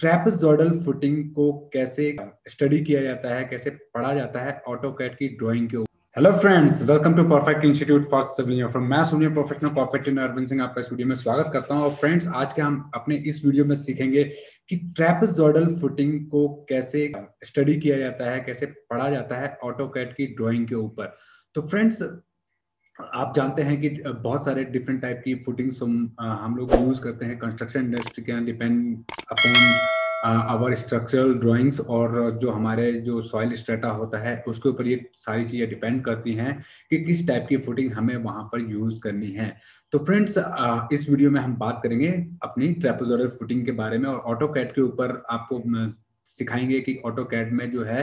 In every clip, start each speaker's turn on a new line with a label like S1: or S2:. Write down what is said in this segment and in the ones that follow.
S1: ट्रेपजॉर्डल footing को कैसे study किया जाता है, कैसे पढ़ा जाता है ऑटो कैट की ड्राइंग के ऊपर। Hello friends welcome to perfect institute for civil from मैं senior professional trainer Arvind Singh आपका स्टूडियो में स्वागत करता हूँ। और फ्रेंड्स आज के हम अपने इस वीडियो में सीखेंगे कि ट्रेपजॉर्डल फुटिंग को कैसे स्टडी किया जाता है, कैसे पढ़ा जाता है ऑटो कैट की ड्राइंग के ऊपर। तो फ्रेंड्स आप जानते हैं कि बहुत सारे डिफरेंट टाइप की फुटिंग्स हम हम लोग यूज़ करते हैं construction industry can depend upon our structural drawings और जो हमारे जो सॉइल स्ट्रेटा होता है, उसके ऊपर ये सारी चीज़ें डिपेंड करती हैं कि किस टाइप की फुटिंग हमें वहाँ पर यूज़ करनी है। तो फ्रेंड्स इस वीडियो में हम बात करेंगे अपनी ट्रेपोजोरल फुटिंग के बारे में और ऑटो कैट के ऊपर आपको सिखाएँगे कि ऑटो कैड में जो है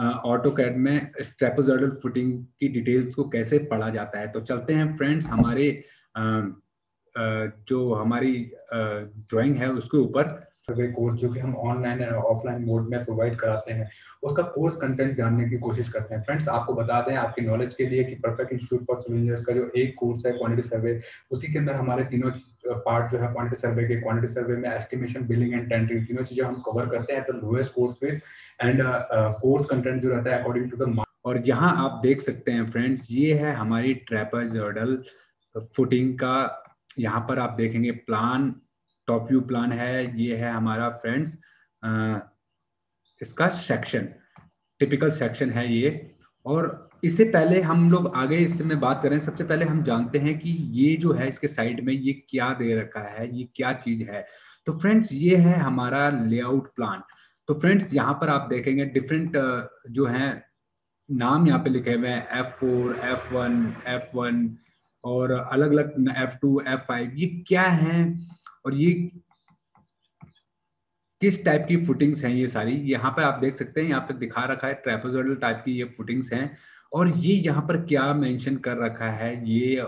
S1: ऑटो कैड में ट्रेपोजर्डल फुटिंग की डिटेल्स को कैसे पढ़ा जाता है। तो चलते हैं फ्रेंड्स हमारे जो हमारी ड्राइंग है उसके ऊपर। सर्वे कोर्स जो कि हम ऑनलाइन और ऑफलाइन मोड में प्रोवाइड कराते हैं, उसका कोर्स कंटेंट जानने की कोशिश करते हैं। फ्रेंड्स आपको बता दें, आपकी नॉलेज के लिए कि perfect institute for civil engineers का जो एक कोर्स है क्वांटिटी सर्वे उसी के अंदर हमारे तीनों पार्ट जो है क्वांटिटी सर्वे के क्वांटिटी सर्वे में एस्टिमेशन बिलिंग एंड टेंडरिंग तीनों चीज़ें हम कवर करते हैं तो lowest course fees and course content जो रहता है अकॉर्डिंग टू द और यहाँ आप देख सकते हैं फ्रेंड्स ये है हमारी ट्रैपर जर्डल फुटिंग का, यहाँ पर आप देखेंगे प्लान टॉप व्यू प्लान है, ये है हमारा फ्रेंड्स इसका सेक्शन टिपिकल सेक्शन है ये। और इससे पहले हम लोग आगे इससे में बात करें सबसे पहले हम जानते हैं कि ये जो है इसके साइड में ये क्या दे रखा है, ये क्या चीज़ है। तो फ्रेंड्स ये है हमारा लेआउट प्लान तो फ्रेंड्स यहाँ पर आप देखेंगे डिफरेंट जो है, नाम यहाँ पे लिखे हुए हैं F four F one F one और अलग अलग एफ़ टू एफ़ फाइव ये क्या है? और ये किस टाइप की फुटिंग्स हैं ये सारी? यहाँ पे आप देख सकते हैं, यहाँ पे दिखा रखा है ट्रेपोजोडल टाइप की ये फुटिंग्स हैं। और ये यहाँ पर क्या मेंशन कर रखा है? ये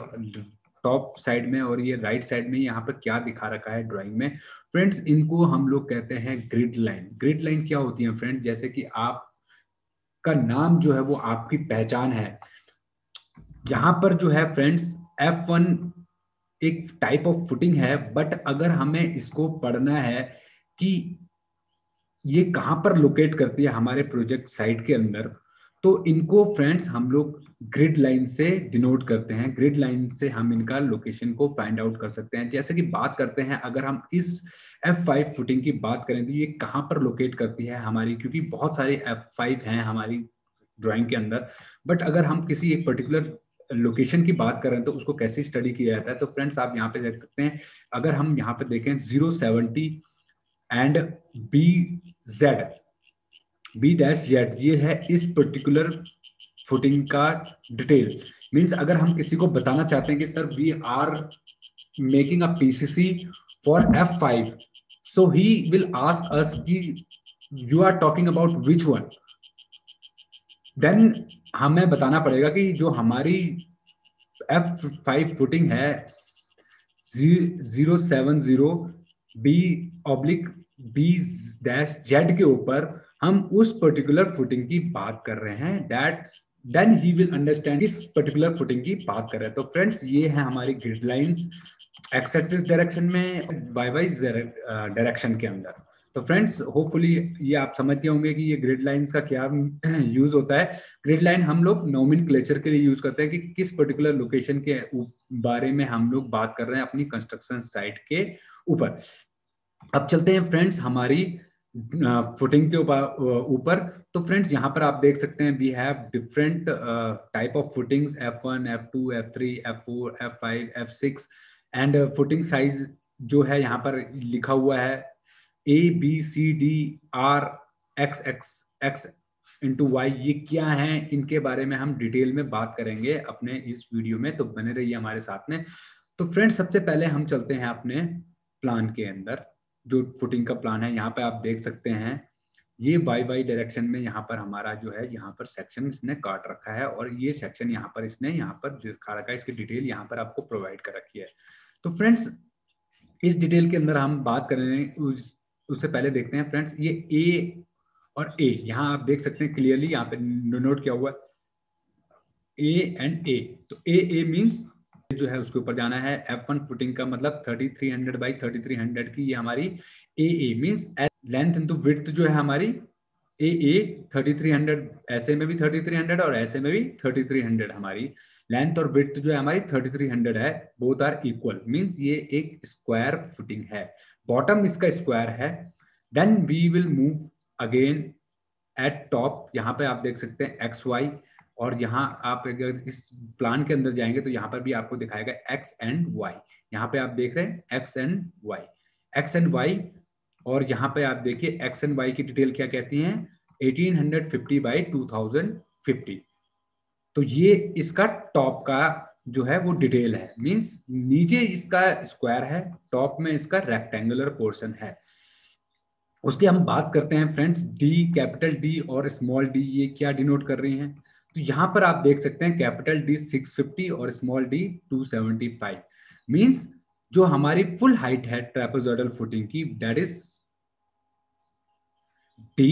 S1: टॉप साइड में और ये राइट साइड में यहाँ पर क्या दिखा रखा है ड्राइंग में? फ्रेंड्स इनको हम लोग कहते हैं ग्रिड लाइन ग्रिड लाइन क्या होती है फ्रेंड्स जैसे कि आप का नाम जो है वो आपकी पहचान है। यहाँ पर जो है फ्रेंड्स एफ़ वन एक टाइप ऑफ़ फुटिंग है बट अगर हमें इसको पढ़ना है कि ये कहाँ पर लोकेट करती है हमारे प्रोजेक्ट साइट के अंदर तो इनको फ्रेंड्स हम लोग ग्रिड लाइन से डिनोट करते हैं। ग्रिड लाइन से हम इनका लोकेशन को फाइंड आउट कर सकते हैं। जैसे कि बात करते हैं, अगर हम इस F5 फुटिंग की बात करें तो ये कहाँ पर लोकेट करती है हमारी? क्योंकि बहुत सारे F5 हैं हमारी ड्राइंग के अंदर। बट अगर हम किसी एक पर्टिकुलर लोकेशन की बात करें तो उसको कैसे स्टडी किया जाता है तो फ्रेंड्स आप यहाँ पे देख सकते हैं, अगर हम यहाँ पे देखें zero seventy and B Z B dash Z ये है इस पर्टिकुलर फुटिंग का डिटेल मींस अगर हम किसी को बताना चाहते हैं कि sir we are making a PCC for F five so he will ask us कि you are talking about which one then हमें बताना पड़ेगा कि जो हमारी एफ़ फाइव फुटिंग है zero seven zero B oblique B dash Z के ऊपर हम उस पर्टिकुलर फुटिंग की बात कर रहे हैं that then he will understand इस पर्टिकुलर फुटिंग की बात कर रहे हैं। तो फ्रेंड्स ये है हमारी ग्रिडलाइंस एक्स एक्सिस डायरेक्शन में वाई वाई डायरेक्शन के अंदर। तो फ्रेंड्स होपफुली ये आप समझ गए होंगे कि ये ग्रिड लाइंस का क्या यूज़ होता है। ग्रिड लाइन हम लोग नोमिन के लिए यूज़ करते हैं कि किस पर्टिकुलर लोकेशन के बारे में हम लोग बात कर रहे हैं अपनी कंस्ट्रक्शन साइट के ऊपर। अब चलते हैं फ्रेंड्स हमारी फुटिंग के ऊपर। तो फ्रेंड्स यहाँ पर आप देख सकते हैं we have different type of footings F one F two F three F four F five F six and footing size जो है यहाँ पर लिखा हुआ है। A B C D R X X X into Y ये क्या है? इनके बारे में हम डिटेल में बात करेंगे अपने इस वीडियो में तो बने रहिए हमारे साथ में। तो फ्रेंड्स, सबसे पहले हम चलते हैं अपने प्लान के अंदर, जो फुटिंग का प्लान है, यहाँ पे आप देख सकते हैं। ये वाई वाई डायरेक्शन में यहाँ पर हमारा जो है, यहाँ पर सेक्शन इसने काट रखा है और ये सेक्शन यहाँ पर इसने, यहाँ पर दिखा रखा है, इसकी डिटेल यहाँ पर आपको प्रोवाइड कर रखी है। तो फ्रेंड्स, इस डिटेल के अंदर हम बात करें उससे पहले देखते हैं फ्रेंड्स ये ए और ए यहाँ आप देख सकते हैं क्लियरली यहाँ पे नोट किया हुआ? ए एंड ए तो ए ए मीन्स जो है उसके ऊपर जाना है एफ़ वन फुटिंग का मतलब thirty three hundred by thirty three hundred की ये हमारी A A means length into width जो है हमारी A A thirty three hundred ऐसे में भी थर्टी थ्री हंड्रेड और ऐसे में भी थर्टी थ्री हंड्रेड हमारी लेंथ और विथ जो है हमारी थर्टी थ्री हंड्रेड है बोथ आर इक्वल मीन्स ये एक स्क्वायर फुटिंग है। बॉटम इसका स्क्वायर है। Then we will move again at top यहाँ पे आप देख सकते हैं एक्स वाई और यहाँ आप अगर इस प्लान के अंदर जाएँगे तो यहाँ पर भी आपको दिखाएगा एक्स एंड वाई यहाँ पे आप देख रहे हैं X and Y X and Y और यहाँ पे आप देखिए एक्स एंड वाई की डिटेल क्या कहती है? 1850 बाई 2050 तो ये इसका टॉप का जो है वो डिटेल है। मींस नीचे इसका स्क्वायर है टॉप में इसका रेक्टेंगुलर पोर्शन है। उसकी हम बात करते हैं फ्रेंड्स डी कैपिटल डी और स्मॉल डी ये क्या डिनोट कर रही हैं? तो यहाँ पर आप देख सकते हैं कैपिटल डी 650 और स्मॉल डी 275 मींस जो हमारी फुल हाइट है ट्रेपोजोडल फुटिंग की that is D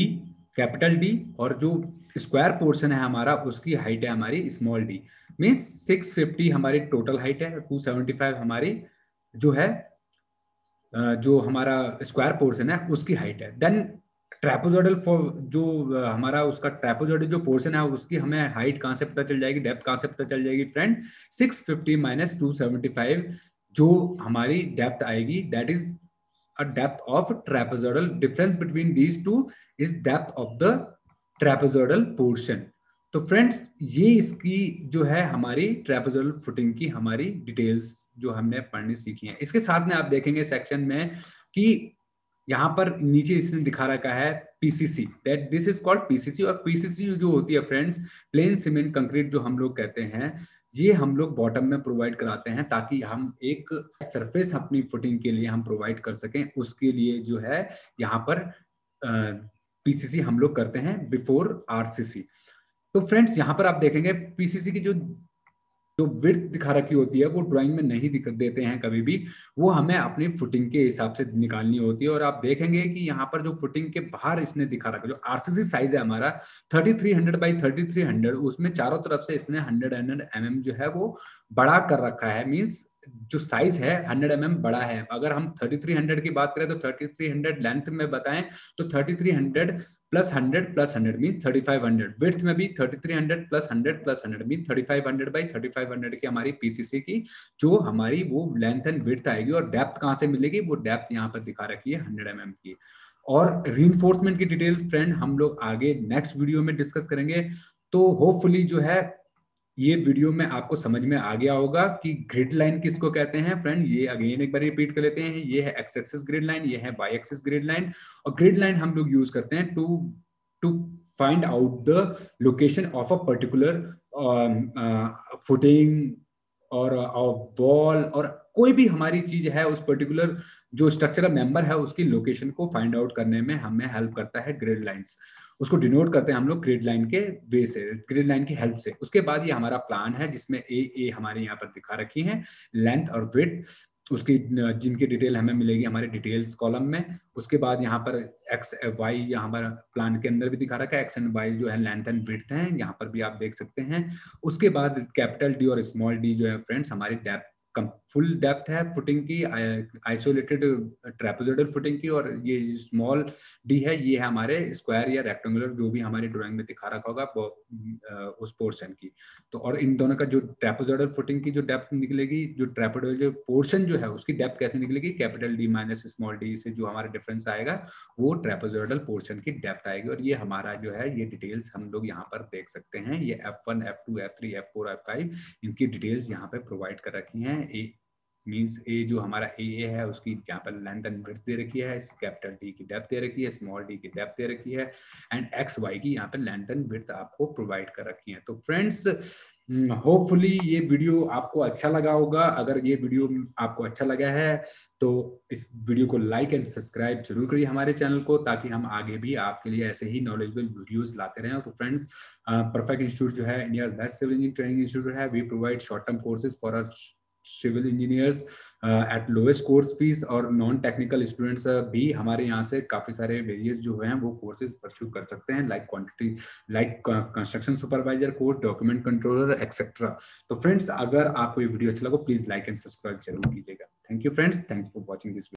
S1: capital D और जो स्क्वायर पोर्शन है हमारा, उसकी हाइट है हमारी स्मॉल डी मीन्स 650 हमारी टोटल हाइट है 275 हमारी जो है जो हमारा स्क्वायर पोर्शन है, उसकी हाइट है. देन ट्रेपोजोडल फॉर जो हमारा उसका ट्रेपोजोडल जो पोर्शन है, उसकी हमें हाइट कहाँ से पता चल जाएगी? डेप्थ कहाँ से पता चल जाएगी फ्रेंड 650 माइनस 275 जो हमारी डेप्थ आएगी that is a depth of trapezoidal difference between these two is depth of the trapezoidal portion तो फ्रेंड्स ये इसकी जो है हमारी ट्रेपोजोडल फुटिंग की हमारी डिटेल्स जो हमने पढ़नी सीखी है। इसके साथ में आप देखेंगे सेक्शन में कि यहाँ पर नीचे इसने दिखा रखा है PCC that this is called PCC और पीसीसी जो होती है फ्रेंड्स प्लेन सीमेंट कंक्रीट जो हम लोग कहते हैं, ये हम लोग बॉटम में प्रोवाइड कराते हैं ताकि हम एक सरफेस अपनी फुटिंग के लिए हम प्रोवाइड कर सकें, उसके लिए जो है यहाँ पर पीसीसी हम लोग करते हैं बिफोर आरसीसी तो फ्रेंड्स यहाँ पर आप देखेंगे पीसीसी की जो जो विर्थ दिखा रखी होती है, वो ड्राइंग में नहीं दिख, देते हैं कभी भी। वो हमें अपनी फुटिंग के हिसाब से निकालनी होती है और आप देखेंगे कि यहाँ पर जो फुटिंग के बाहर इसने दिखा रखा जो आरसीसी साइज़ है हमारा 3300 बाई 3300 उसमें चारों तरफ़ से इसने 100 हंड्रेड एम जो है वो बड़ा कर रखा है मीन्स जो साइज़ है 100 एम mm बड़ा है। अगर हम 3300 की बात करें तो 3300 लेंथ में बताएँ तो 3300 plus hundred plus hundred mean thirty five में भी thirty three hundred plus hundred plus hundred mean thirty five hundred by thirty five hundred की हमारी पीसीसी की, जो हमारी वो लेंथ एंड विर्थ आएगी और डेप्थ कहाँ से मिलेगी? वो डेप्थ यहाँ पर दिखा रखी है हंड्रेड एम mm की। और री की डिटेल फ्रेंड हम लोग आगे नेक्स्ट वीडियो में डिस्कस करेंगे। तो होपफुली जो है ये वीडियो में आपको समझ में आ गया होगा कि ग्रिड लाइन किसको कहते हैं फ्रेंड ये अगेन एक बार रिपीट कर लेते हैं। ये है एक्स एक्सिस ग्रिड लाइन ये है वाई एक्सिस ग्रिड लाइन और ग्रिड लाइन हम लोग यूज़ करते हैं to to find out the location of a particular footing और वॉल और कोई भी हमारी चीज़ है, उस पर्टिकुलर जो स्ट्रक्चरल मेंबर है, उसकी लोकेशन को फाइंड आउट करने में हमें हेल्प करता है ग्रिड लाइंस उसको डिनोट करते हैं हम लोग ग्रिड लाइन के वे से ग्रिड लाइन की हेल्प से। उसके बाद ये हमारा प्लान है जिसमें ए ए हमारे यहाँ पर दिखा रखी है लेंथ और विथ उसकी, जिनकी डिटेल हमें मिलेगी हमारे डिटेल्स कॉलम में। उसके बाद यहाँ पर एक्स वाई यहाँ पर प्लान के अंदर भी दिखा रखा है। एक्स एंड वाई जो है लेंथ एंड विथ है, यहाँ पर भी आप देख सकते हैं। उसके बाद कैपिटल डी और स्मॉल डी जो है फ्रेंड्स हमारी डेप्थ फुल डेप्थ है फुटिंग की आइसोलेटेड ट्रेपोजोडल फुटिंग की और ये स्मॉल डी है, ये है हमारे स्क्वायर या रेक्टेंगुलर जो भी हमारे ड्राइंग में दिखा रखा होगा उस पोर्शन की। तो और इन दोनों का जो ट्रेपोजोडल फुटिंग की जो डेप्थ निकलेगी, जो ट्रेपोडल जो पोर्शन जो है, उसकी डेप्थ कैसे निकलेगी? Capital D minus small D से जो हमारा डिफरेंस आएगा, वो ट्रेपोजोडल पोर्शन की डेप्थ आएगी और ये हमारा जो है, ये डिटेल्स हम लोग यहाँ पर देख सकते हैं। ये F one F two F three F four F five इनकी डिटेल्स यहाँ पे प्रोवाइड कर रखी हैं। ए मीन्स ए जो हमारा ए ए है, उसकी यहाँ पर लेंथ एंड ब्रेथ दे रखी है कैपिटल डी की डेप्थ दे रखी है स्मॉल डी की डेप्थ दे रखी है एंड एक्स वाई की यहाँ पे लेंथ एंड ब्रेथ आपको प्रोवाइड कर रखी है। तो फ्रेंड्स होपफुली ये वीडियो आपको अच्छा लगा होगा। अगर ये वीडियो आपको अच्छा लगा है तो इस वीडियो को लाइक एंड सब्सक्राइब ज़रूर करिए हमारे चैनल को, ताकि हम आगे भी आपके लिए ऐसे ही नॉलेजेबल वीडियोस लाते रहें। तो फ्रेंड्स परफेक्ट इंस्टीट्यूट जो है India best civil engineering training institute है। We provide short term courses for a civil engineers at lowest course fees और नॉन टेक्निकल स्टूडेंट्स भी हमारे यहाँ से काफ़ी सारे वेरियस जो हैं वो कोर्सेज परस्यू कर सकते हैं like quantity like construction supervisor course document controller etcetera तो फ्रेंड्स अगर आपको ये वीडियो अच्छा लगा प्लीज़ लाइक एंड सब्सक्राइब ज़रूर कीजिएगा। Thank you friends thanks for watching this